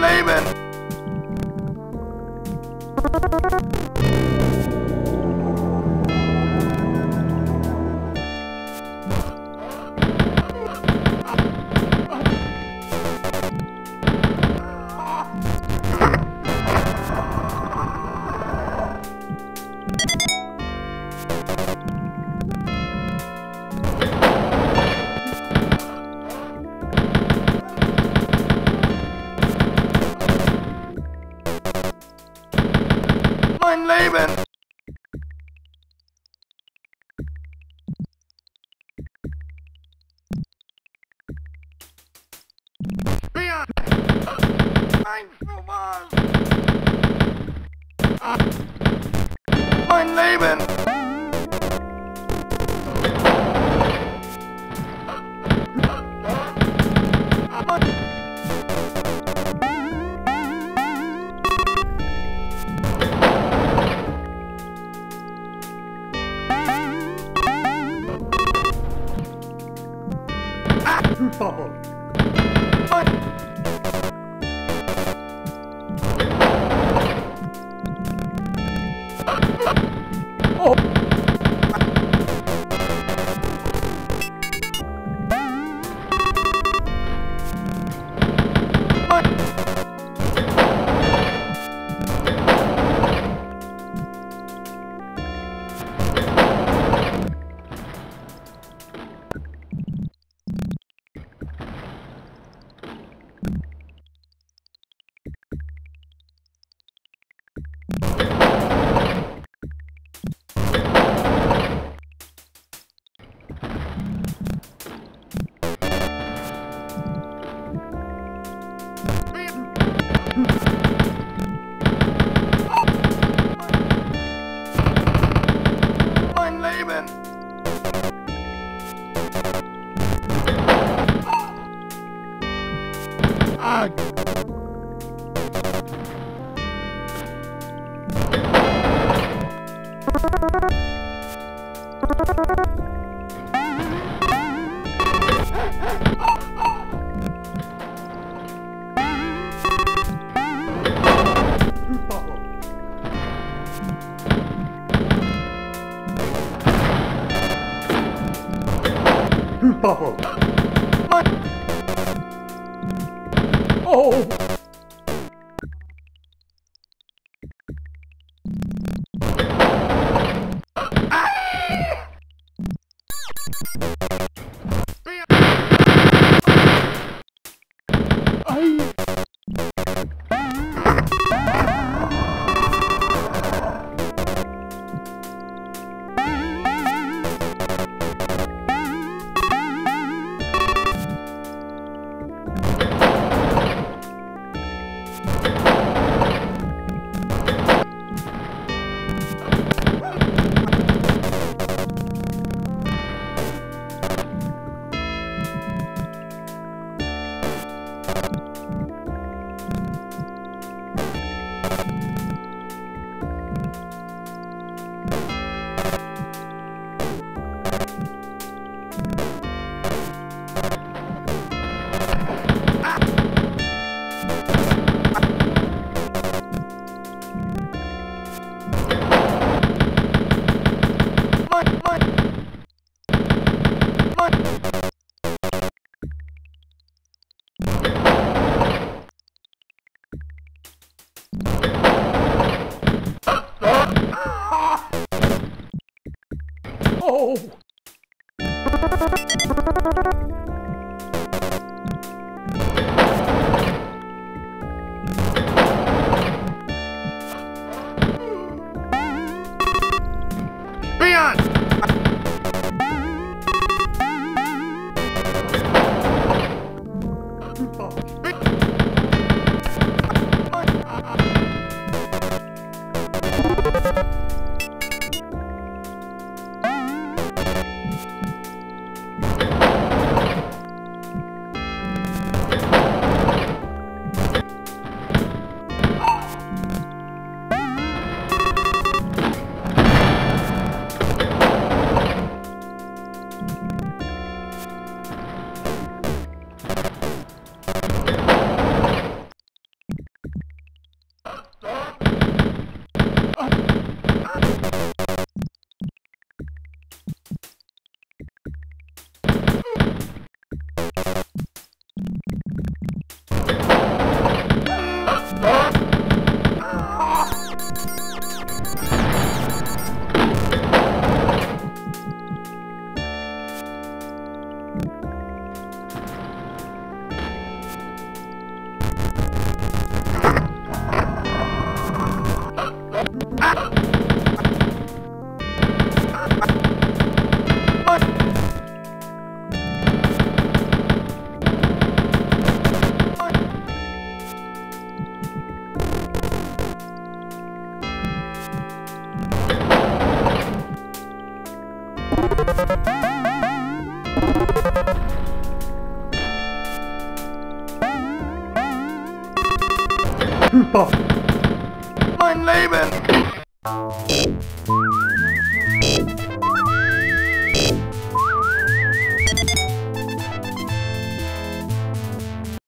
Mein Mein Leben! Normal! Mein Leben! Mein Ah! Oh! Mein, go! Körper. Mein Leben.